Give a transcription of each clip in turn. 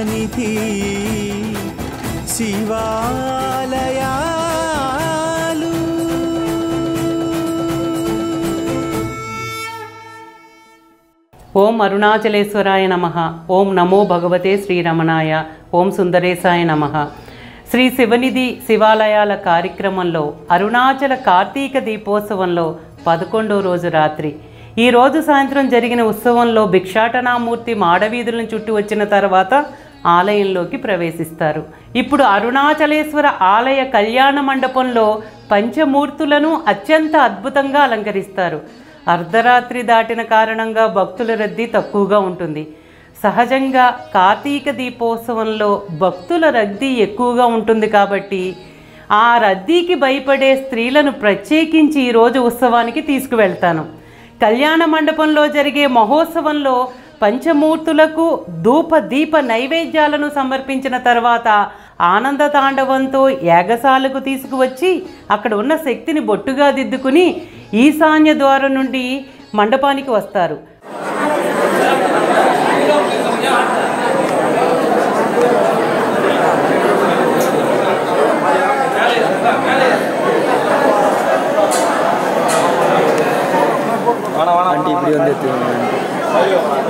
సన్నిధి శివాలయాలు. ఓం అరుణాచలేశ్వరాయ నమ. ఓం నమో భగవతే శ్రీరమణాయ. ఓం సుందరేశాయ నమ. శ్రీ శివనిధి శివాలయాల కార్యక్రమంలో అరుణాచల కార్తీక దీపోత్సవంలో పదకొండో రోజు రాత్రి. ఈ రోజు సాయంత్రం జరిగిన ఉత్సవంలో భిక్షాటనామూర్తి మాడవీధులను చుట్టూ వచ్చిన తర్వాత ఆలయంలోకి ప్రవేశిస్తారు. ఇప్పుడు అరుణాచలేశ్వర ఆలయ కళ్యాణ మండపంలో పంచమూర్తులను అత్యంత అద్భుతంగా అలంకరిస్తారు. అర్ధరాత్రి దాటిన కారణంగా భక్తుల రద్దీ తక్కువగా ఉంటుంది. సహజంగా కార్తీక దీపోత్సవంలో భక్తుల రద్దీ ఎక్కువగా ఉంటుంది కాబట్టి ఆ రద్దీకి భయపడే స్త్రీలను ప్రత్యేకించి ఈరోజు ఉత్సవానికి తీసుకువెళ్తాను. కళ్యాణ మండపంలో జరిగే మహోత్సవంలో పంచమూర్తులకు ధూప దీప నైవేద్యాలను సమర్పించిన తర్వాత ఆనంద తాండవంతో యాగశాలకు తీసుకువచ్చి అక్కడ ఉన్న శక్తిని బొట్టుగా దిద్దుకుని ఈశాన్య ద్వారం నుండి మండపానికి వస్తారు. అంటే ఇప్పుడు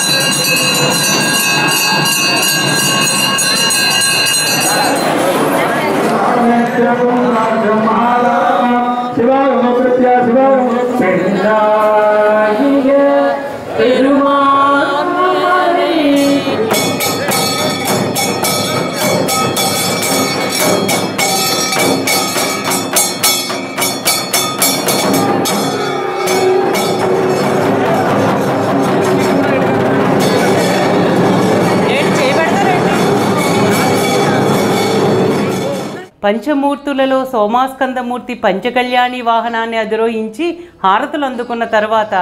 పంచమూర్తులలో సోమాస్కందమూర్తి పంచకళ్యాణి వాహనాన్ని అధిరోహించి హారతులు అందుకున్న తర్వాత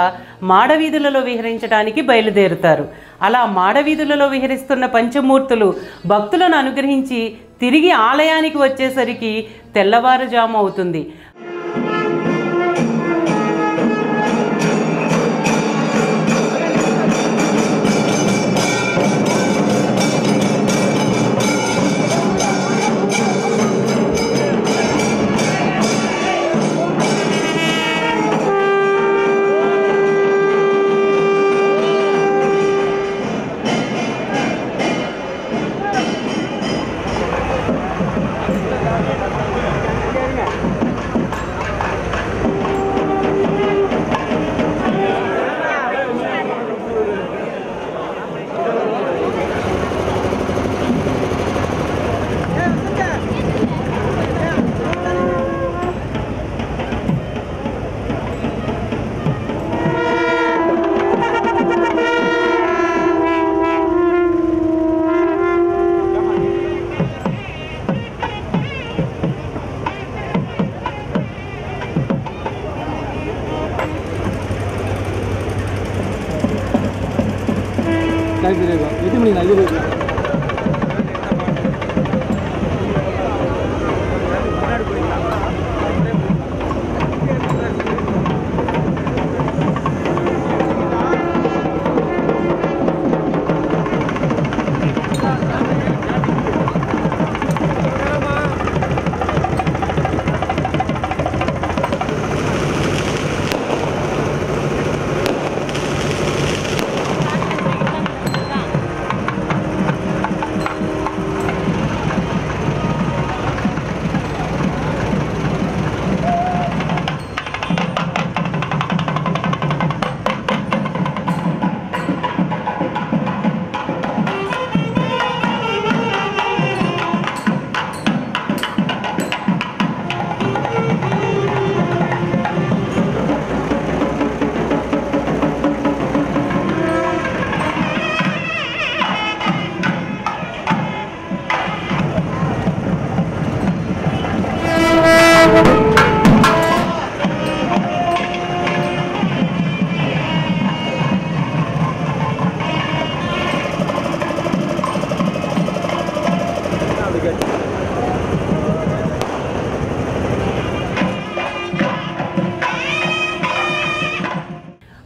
మాడవీధులలో విహరించడానికి బయలుదేరుతారు. అలా మాడవీధులలో విహరిస్తున్న పంచమూర్తులు భక్తులను అనుగ్రహించి తిరిగి ఆలయానికి వచ్చేసరికి తెల్లవారుజాము అవుతుంది.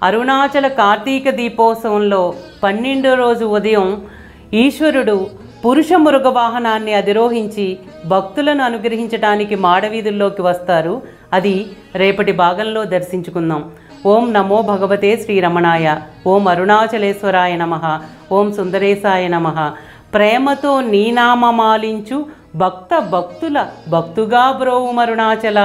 అరుణాచల కార్తీక దీపోత్సవంలో పన్నెండో రోజు ఉదయం ఈశ్వరుడు పురుష మృగ వాహనాన్ని అధిరోహించి భక్తులను అనుగ్రహించడానికి మాడవీధుల్లోకి వస్తారు. అది రేపటి భాగంలో దర్శించుకుందాం. ఓం నమో భగవతే శ్రీరమణాయ ఓం అరుణాచలేశ్వరాయ నమ. ఓం సుందరేశాయ నమ. ప్రేమతో నీనామమాలించు భక్త భక్తుల భక్తుగా బ్రోవు మరుణాచల.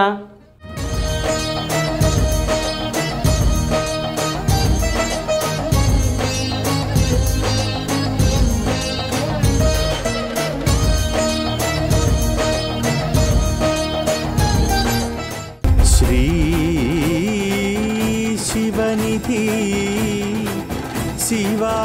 శ్రీ శివనిధి శివా